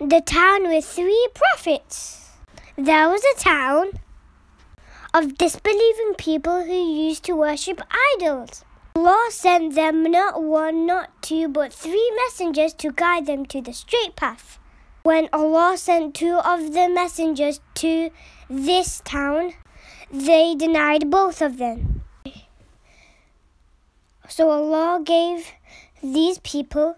the town with three prophets. There was a town of disbelieving people who used to worship idols. Allah sent them not one, not two, but three messengers to guide them to the straight path. When Allah sent two of the messengers to this town, they denied both of them. So Allah gave these people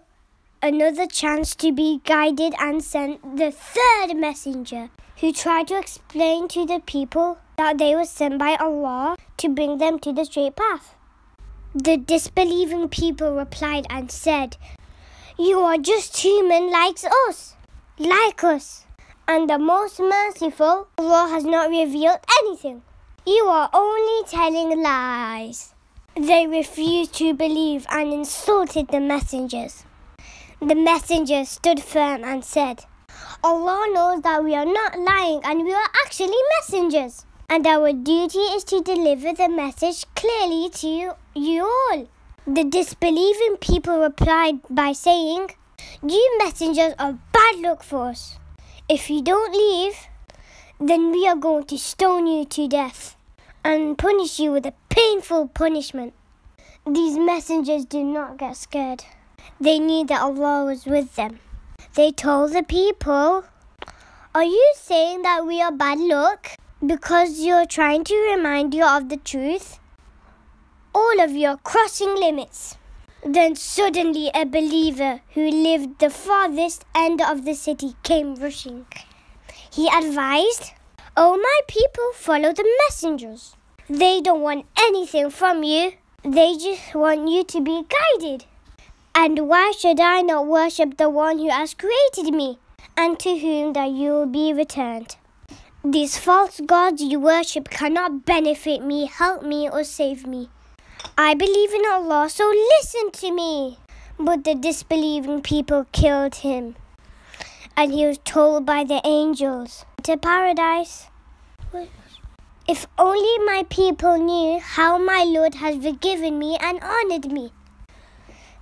another chance to be guided and sent the third messenger who tried to explain to the people that they were sent by Allah to bring them to the straight path. The disbelieving people replied and said, You are just human like us, like us, and the most merciful, Allah has not revealed anything. You are only telling lies. They refused to believe and insulted the messengers. The messengers stood firm and said, Allah knows that we are not lying and we are actually messengers. And our duty is to deliver the message clearly to you, you all. The disbelieving people replied by saying, You messengers are bad luck for us. If you don't leave, then we are going to stone you to death and punish you with a painful punishment. These messengers do not get scared. They knew that Allah was with them. They told the people, Are you saying that we are bad luck because you're trying to remind you of the truth? All of you are crossing limits. Then suddenly a believer who lived the farthest end of the city came rushing. He advised, Oh, my people, follow the messengers. They don't want anything from you. They just want you to be guided. And why should I not worship the one who has created me, and to whom that you will be returned? These false gods you worship cannot benefit me, help me, or save me. I believe in Allah, so listen to me. But the disbelieving people killed him, and he was told by the angels to paradise. If only my people knew how my Lord has forgiven me and honored me.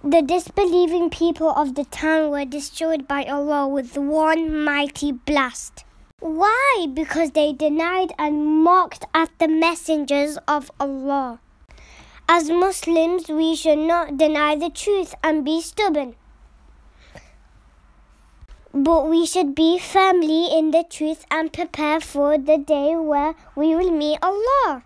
The disbelieving people of the town were destroyed by Allah with one mighty blast. Why? Because they denied and mocked at the messengers of Allah. As Muslims, we should not deny the truth and be stubborn. But we should be firmly in the truth and prepare for the day where we will meet Allah.